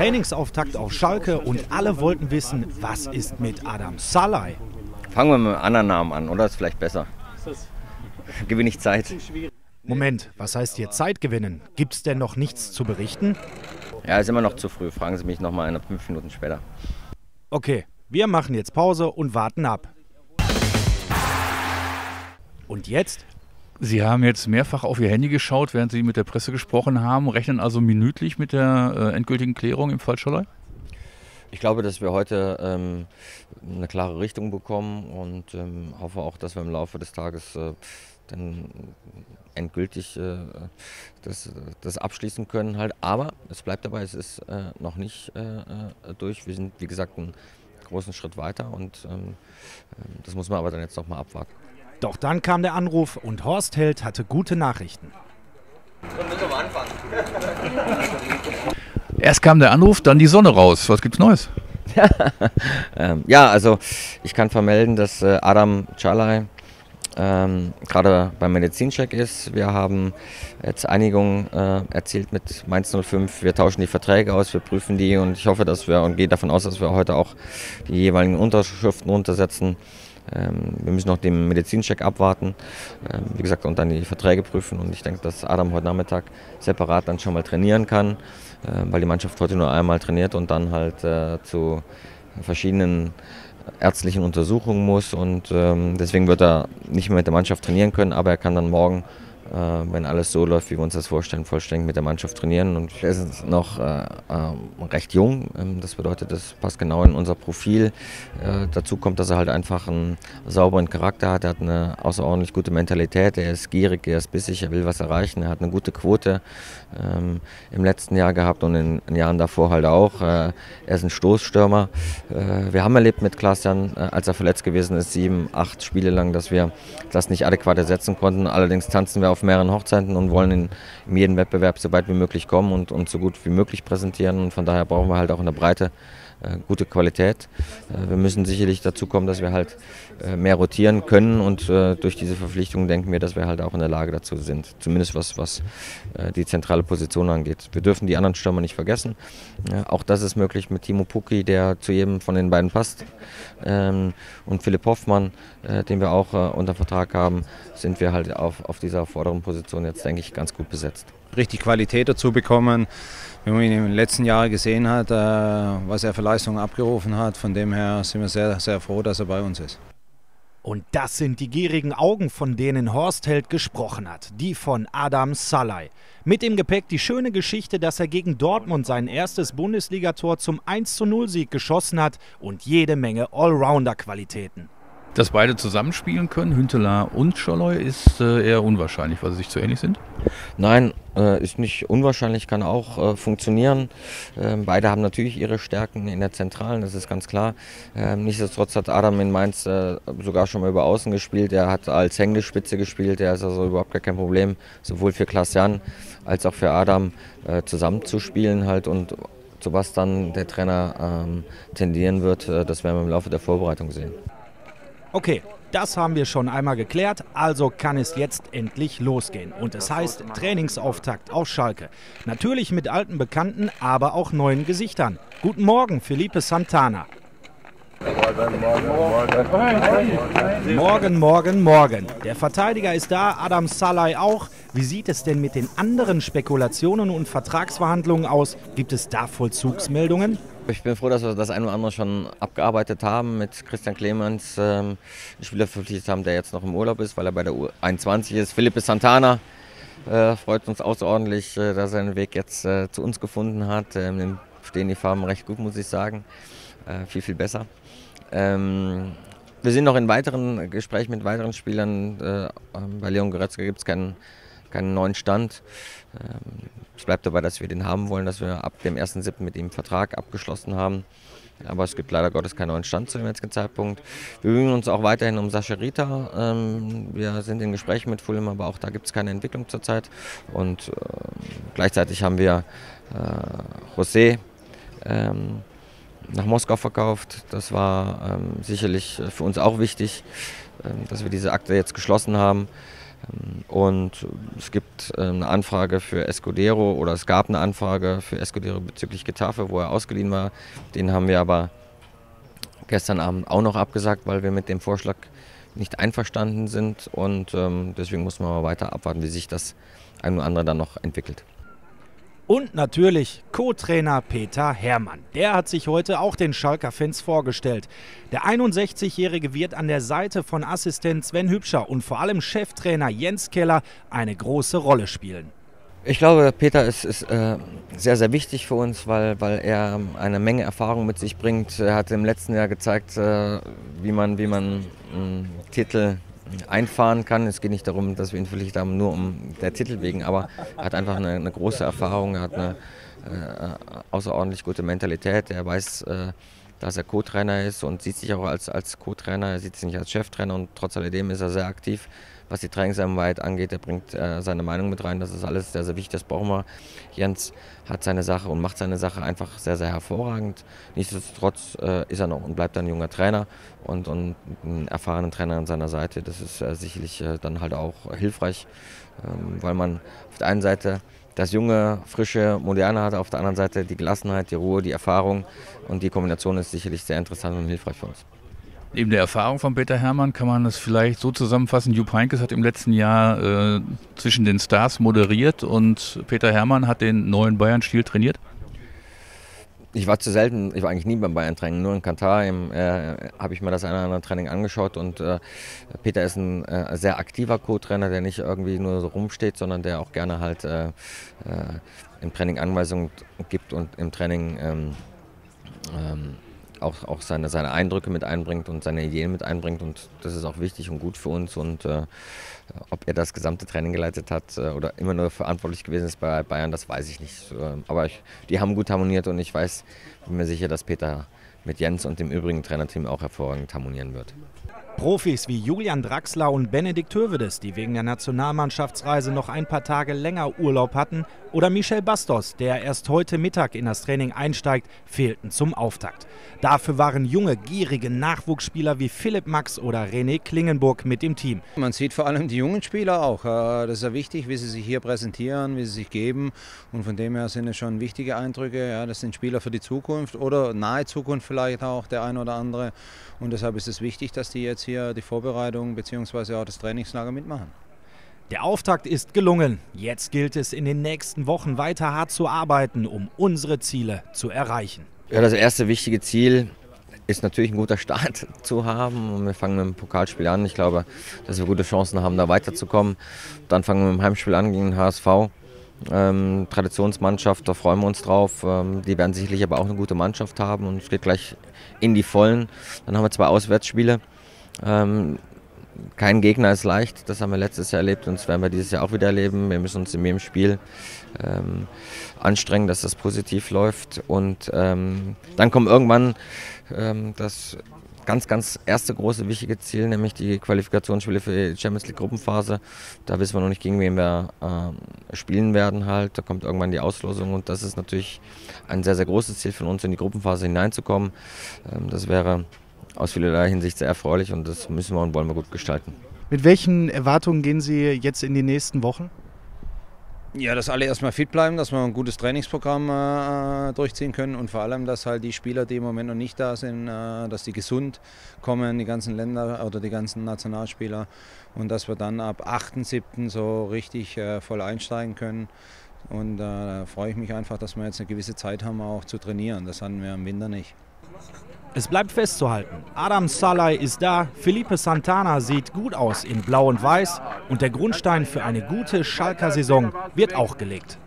Trainingsauftakt auf Schalke und alle wollten wissen, was ist mit Adam Salai? Fangen wir mit einem anderen Namen an, oder? Ist vielleicht besser. Gewinne ich Zeit. Moment, was heißt hier Zeit gewinnen? Gibt es denn noch nichts zu berichten? Ja, ist immer noch zu früh. Fragen Sie mich nochmal eine fünf Minuten später. Okay, wir machen jetzt Pause und warten ab. Und jetzt? Sie haben jetzt mehrfach auf Ihr Handy geschaut, während Sie mit der Presse gesprochen haben, rechnen also minütlich mit der äh, endgültigen Klärung im Fall Scholler? Ich glaube, dass wir heute ähm, eine klare Richtung bekommen und ähm, hoffe auch, dass wir im Laufe des Tages äh, dann endgültig äh, das, das, abschließen können. Halt. Aber es bleibt dabei, es ist äh, noch nicht äh, äh, durch. Wir sind, wie gesagt, einen großen Schritt weiter und ähm, das muss man aber dann jetzt noch mal abwarten. Doch dann kam der Anruf und Horst Held hatte gute Nachrichten. Erst kam der Anruf, dann die Sonne raus. Was gibt's Neues? ähm, ja, also ich kann vermelden, dass äh, Adam Chalai ähm, gerade beim Medizincheck ist. Wir haben jetzt Einigung äh, erzielt mit Mainz 05. Wir tauschen die Verträge aus, wir prüfen die und ich hoffe, dass wir und gehe davon aus, dass wir heute auch die jeweiligen Unterschriften untersetzen. Ähm, wir müssen noch den Medizincheck abwarten, ähm, wie gesagt, und dann die Verträge prüfen. Und ich denke, dass Adam heute Nachmittag separat dann schon mal trainieren kann, äh, weil die Mannschaft heute nur einmal trainiert und dann halt äh, zu verschiedenen ärztlichen Untersuchungen muss. Und ähm, deswegen wird er nicht mehr mit der Mannschaft trainieren können, aber er kann dann morgen wenn alles so läuft, wie wir uns das vorstellen, vollständig mit der Mannschaft trainieren. Und er ist noch äh, äh, recht jung. Ähm, das bedeutet, das passt genau in unser Profil. Äh, dazu kommt, dass er halt einfach einen sauberen Charakter hat. Er hat eine außerordentlich gute Mentalität. Er ist gierig, er ist bissig, er will was erreichen. Er hat eine gute Quote ähm, im letzten Jahr gehabt und in den Jahren davor halt auch. Äh, er ist ein Stoßstürmer. Äh, wir haben erlebt mit Klaas-Jan, als er verletzt gewesen ist, sieben, acht Spiele lang, dass wir das nicht adäquat ersetzen konnten. Allerdings tanzen wir auf mehreren Hochzeiten und wollen in, in jedem Wettbewerb so weit wie möglich kommen und, und so gut wie möglich präsentieren. Und von daher brauchen wir halt auch in der Breite äh, gute Qualität. Äh, wir müssen sicherlich dazu kommen, dass wir halt äh, mehr rotieren können und durch diese Verpflichtung denken wir, dass wir halt auch in der Lage dazu sind. Zumindest was, was die zentrale Position angeht. Wir dürfen die anderen Stürmer nicht vergessen. Auch das ist möglich mit Timo Pucki, der zu jedem von den beiden passt. Ähm, und Philipp Hoffmann, den wir auch unter Vertrag haben, sind wir halt auf, auf dieser vorderen Position jetzt, denke ich, ganz gut besetzt. Richtig Qualität dazu bekommen wenn man ihn in den letzten Jahren gesehen hat, äh, was er für Leistungen abgerufen hat. Von dem her sind wir sehr, sehr froh, dass er bei uns ist. Und das sind die gierigen Augen, von denen Horst Held gesprochen hat. Die von Adam Salai. Mit im Gepäck die schöne Geschichte, dass er gegen Dortmund sein erstes Bundesligator zum 1-0-Sieg geschossen hat und jede Menge Allrounder-Qualitäten. Dass beide zusammenspielen können, Hünteler und Scholloy, ist äh, eher unwahrscheinlich, weil sie sich zu ähnlich sind? Nein, äh, ist nicht unwahrscheinlich, kann auch äh, funktionieren. Ähm, beide haben natürlich ihre Stärken in der Zentralen, das ist ganz klar. Ähm, nichtsdestotrotz hat Adam in Mainz äh, sogar schon mal über Außen gespielt. Er hat als Hängespitze gespielt, der ist also überhaupt gar kein Problem, sowohl für Klaas Jan als auch für Adam äh, zusammenzuspielen halt und zu was dann der Trainer ähm, tendieren wird, äh, das werden wir im Laufe der Vorbereitung sehen. Okay, das haben wir schon einmal geklärt, also kann es jetzt endlich losgehen. Und es heißt Trainingsauftakt auf Schalke. Natürlich mit alten Bekannten, aber auch neuen Gesichtern. Guten Morgen, Felipe Santana. Morgen, morgen, morgen. Der Verteidiger ist da, Adam Salai auch. Wie sieht es denn mit den anderen Spekulationen und Vertragsverhandlungen aus? Gibt es da Vollzugsmeldungen? Ich bin froh, dass wir das eine oder andere schon abgearbeitet haben mit Christian Clemens, ähm, einen Spieler verpflichtet haben, der jetzt noch im Urlaub ist, weil er bei der U21 ist. Philippe Santana äh, freut uns außerordentlich, äh, dass er seinen Weg jetzt äh, zu uns gefunden hat. Ähm, dem stehen die Farben recht gut, muss ich sagen. Äh, viel, viel besser. Ähm, wir sind noch in weiteren Gesprächen mit weiteren Spielern. Äh, ähm, bei Leon Goretzka gibt es keinen, keinen neuen Stand. Ähm, es bleibt dabei, dass wir den haben wollen, dass wir ab dem 1.7. mit ihm Vertrag abgeschlossen haben. Aber es gibt leider Gottes keinen neuen Stand zu dem jetzigen Zeitpunkt. Wir bemühen uns auch weiterhin um Sascha Rita. Ähm, wir sind in Gesprächen mit Fulham, aber auch da gibt es keine Entwicklung zurzeit. Und äh, gleichzeitig haben wir äh, José ähm, nach Moskau verkauft. Das war ähm, sicherlich für uns auch wichtig, ähm, dass wir diese Akte jetzt geschlossen haben. Ähm, und es gibt äh, eine Anfrage für Escudero oder es gab eine Anfrage für Escudero bezüglich Getafe, wo er ausgeliehen war. Den haben wir aber gestern Abend auch noch abgesagt, weil wir mit dem Vorschlag nicht einverstanden sind und ähm, deswegen muss man mal weiter abwarten, wie sich das ein oder andere dann noch entwickelt. Und natürlich Co-Trainer Peter Hermann. Der hat sich heute auch den Schalker Fans vorgestellt. Der 61-Jährige wird an der Seite von Assistent Sven Hübscher und vor allem Cheftrainer Jens Keller eine große Rolle spielen. Ich glaube, Peter ist, ist äh, sehr, sehr wichtig für uns, weil, weil er eine Menge Erfahrung mit sich bringt. Er hat im letzten Jahr gezeigt, äh, wie man, wie man äh, Titel einfahren kann. Es geht nicht darum, dass wir ihn vielleicht haben, nur um der Titel wegen, aber er hat einfach eine, eine große Erfahrung, er hat eine äh, außerordentlich gute Mentalität, er weiß, äh, dass er Co-Trainer ist und sieht sich auch als, als Co-Trainer, er sieht sich nicht als Cheftrainer und trotz alledem ist er sehr aktiv, was die Trainingseinheit angeht. Er bringt äh, seine Meinung mit rein, das ist alles sehr, sehr wichtig, das brauchen wir. Jens hat seine Sache und macht seine Sache einfach sehr, sehr hervorragend. Nichtsdestotrotz äh, ist er noch und bleibt ein junger Trainer und, und einen erfahrenen Trainer an seiner Seite. Das ist äh, sicherlich äh, dann halt auch hilfreich, ähm, weil man auf der einen Seite das junge, frische, moderne hat, auf der anderen Seite die Gelassenheit, die Ruhe, die Erfahrung und die Kombination ist sicherlich sehr interessant und hilfreich für uns. Neben der Erfahrung von Peter Hermann kann man das vielleicht so zusammenfassen. Jupp Heynckes hat im letzten Jahr äh, zwischen den Stars moderiert und Peter Hermann hat den neuen Bayern-Stil trainiert. Ich war zu selten, ich war eigentlich nie beim Bayern-Training, nur in Katar. Äh, habe ich mir das eine oder andere Training angeschaut und äh, Peter ist ein äh, sehr aktiver Co-Trainer, der nicht irgendwie nur so rumsteht, sondern der auch gerne halt äh, äh, im Training Anweisungen gibt und im Training ähm, ähm, auch, auch seine, seine Eindrücke mit einbringt und seine Ideen mit einbringt. Und das ist auch wichtig und gut für uns. Und äh, ob er das gesamte Training geleitet hat äh, oder immer nur verantwortlich gewesen ist bei Bayern, das weiß ich nicht. Äh, aber ich, die haben gut harmoniert und ich weiß, bin mir sicher, dass Peter mit Jens und dem übrigen Trainerteam auch hervorragend harmonieren wird. Profis wie Julian Draxler und Benedikt Hövedes, die wegen der Nationalmannschaftsreise noch ein paar Tage länger Urlaub hatten, oder Michel Bastos, der erst heute Mittag in das Training einsteigt, fehlten zum Auftakt. Dafür waren junge, gierige Nachwuchsspieler wie Philipp Max oder René Klingenburg mit im Team. Man sieht vor allem die jungen Spieler auch. Äh, das ist ja wichtig, wie sie sich hier präsentieren, wie sie sich geben. Und von dem her sind es schon wichtige Eindrücke. das sind Spieler für die Zukunft oder nahe Zukunft vielleicht auch, der ein oder andere. Und deshalb ist es wichtig, dass die jetzt hier die Vorbereitung bzw. auch das Trainingslager mitmachen. Der Auftakt ist gelungen. Jetzt gilt es in den nächsten Wochen weiter hart zu arbeiten, um unsere Ziele zu erreichen. Ja, das erste wichtige Ziel ist natürlich ein guter Start zu haben. Und wir fangen mit dem Pokalspiel an. Ich glaube, dass wir gute Chancen haben, da weiterzukommen. Dann fangen wir mit dem Heimspiel an gegen den HSV. Ähm, Traditionsmannschaft, da freuen wir uns drauf. Ähm, die werden sicherlich aber auch eine gute Mannschaft haben und es geht gleich in die Vollen. Dann haben wir zwei Auswärtsspiele. Ähm, kein Gegner ist leicht, das haben wir letztes Jahr erlebt und das werden wir dieses Jahr auch wieder erleben. Wir müssen uns in jedem Spiel ähm, anstrengen, dass das positiv läuft. Und ähm, dann kommt irgendwann ähm, das ganz, ganz erste große wichtige Ziel, nämlich die Qualifikationsspiele für die Champions League Gruppenphase. Da wissen wir noch nicht, gegen wen wir äh, spielen werden halt. Da kommt irgendwann die Auslosung und das ist natürlich ein sehr, sehr großes Ziel von uns, in die Gruppenphase hineinzukommen. Ähm, das wäre aus vielerlei Hinsicht sehr erfreulich und das müssen wir und wollen wir gut gestalten. Mit welchen Erwartungen gehen Sie jetzt in die nächsten Wochen? Ja, dass alle erstmal fit bleiben, dass wir ein gutes Trainingsprogramm äh, durchziehen können und vor allem, dass halt die Spieler, die im Moment noch nicht da sind, äh, dass die gesund kommen, die ganzen Länder oder die ganzen Nationalspieler und dass wir dann ab 8.7. so richtig äh, voll einsteigen können. Und äh, da freue ich mich einfach, dass wir jetzt eine gewisse Zeit haben, auch zu trainieren. Das hatten wir im Winter nicht. Es bleibt festzuhalten, Adam Salai ist da, Felipe Santana sieht gut aus in Blau und Weiß und der Grundstein für eine gute Schalker Saison wird auch gelegt.